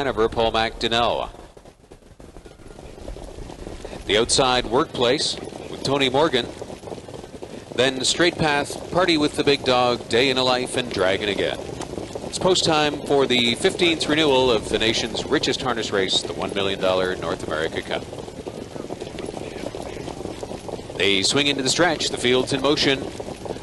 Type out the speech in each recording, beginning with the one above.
Hanover, Paul MacDonell. The outside workplace with Tony Morgan. Then straight path, party with the big dog, day in a life, and dragon again. It's post time for the 15th renewal of the nation's richest harness race, the $1 million North America Cup. They swing into the stretch, the field's in motion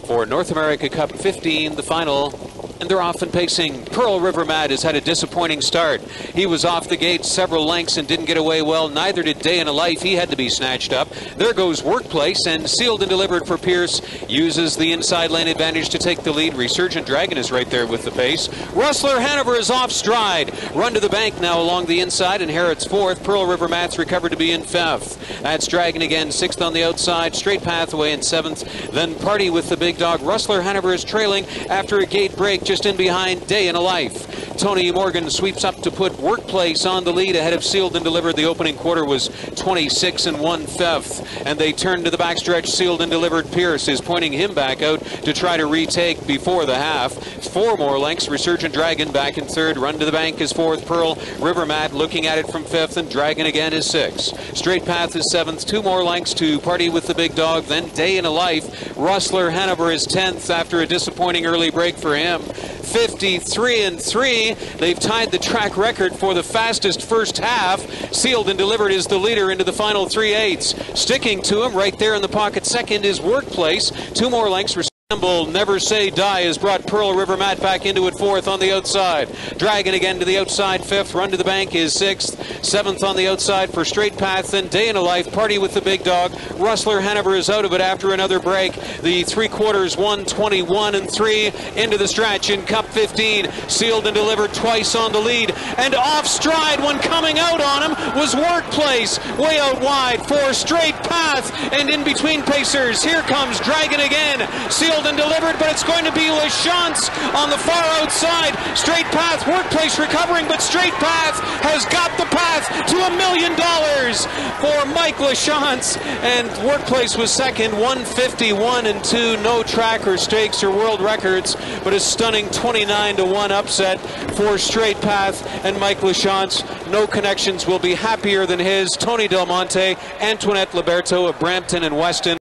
for North America Cup 15, the final and they're off and pacing. Pearl River Mad has had a disappointing start. He was off the gate several lengths and didn't get away well. Neither did Day in a Life. He had to be snatched up. There goes Workplace and sealed and delivered for Pierce. Uses the inside lane advantage to take the lead. Resurgent Dragon is right there with the pace. Rustler Hanover is off stride. Run to the bank now along the inside and Harrod's fourth. Pearl River Mad's recovered to be in fifth. That's Dragon again, sixth on the outside. Straight Pathway in seventh. Then Party with the big dog. Rustler Hanover is trailing after a gate break just in behind Day in a Life. Tony Morgan sweeps up to put Workplace on the lead ahead of Sealed and Delivered. The opening quarter was 26 and 1 fifth. And they turn to the backstretch. Sealed and Delivered Pierce is pointing him back out to try to retake before the half. Four more lengths. Resurgent Dragon back in third. Run to the bank is fourth. Pearl River Mad looking at it from fifth. And Dragon again is sixth. Straight Path is seventh. Two more lengths to Party with the Big Dog. Then Day in a Life. Rustler Hanover is 10th after a disappointing early break for him. 53 and 3. They've tied the track record for the fastest first half. Sealed and delivered is the leader into the final three eighths. Sticking to him right there in the pocket second is Workplace. Two more lengths. Campbell, Never Say Die, has brought Pearl River Matt back into it fourth on the outside. Dragon again to the outside fifth. Run to the bank is sixth. Seventh on the outside for Straight Path. Then Day in a Life. Party with the big dog. Rustler Hanover is out of it after another break. The three quarters, 121 and three into the stretch in Cup 15. Sealed and delivered twice on the lead. And off stride when coming out on him was Workplace. Way out wide for Straight Path. And in between Pacers, here comes Dragon again. Sealed and delivered, but it's going to be Lachance on the far outside. Straight path, workplace recovering, but straight path has got the path to a million dollars for Mike Lachance. And workplace was second, 151 and 2. No track or stakes or world records, but a stunning 29 to 1 upset for straight path and Mike Lachance. No connections will be happier than his. Tony Del Monte, Antoinette Liberto of Brampton and Weston.